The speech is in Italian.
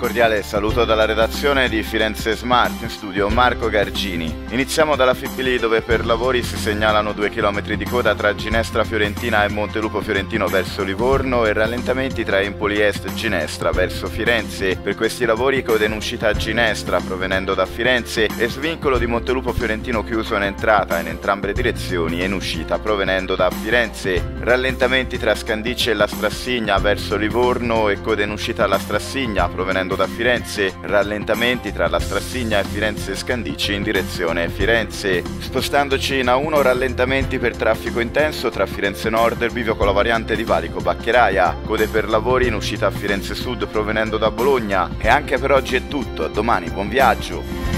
cordiale saluto dalla redazione di Firenze Smart, in studio Marco Gargini. Iniziamo dalla Fippili dove per lavori si segnalano due chilometri di coda tra Ginestra Fiorentina e Montelupo Fiorentino verso Livorno e rallentamenti tra Empoli Est Ginestra verso Firenze. Per questi lavori coda in uscita a Ginestra provenendo da Firenze e svincolo di Montelupo Fiorentino chiuso in entrata in entrambe le direzioni e in uscita provenendo da Firenze. Rallentamenti tra Scandicci e la Strassigna verso Livorno e coda in uscita alla Strassigna provenendo da Firenze, rallentamenti tra la Strassigna e Firenze Scandicci in direzione Firenze. Spostandoci in A1 rallentamenti per traffico intenso tra Firenze Nord e il bivio con la variante di Valico Baccheraia, code per lavori in uscita a Firenze Sud provenendo da Bologna e anche per oggi è tutto, a domani, buon viaggio!